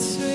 answer.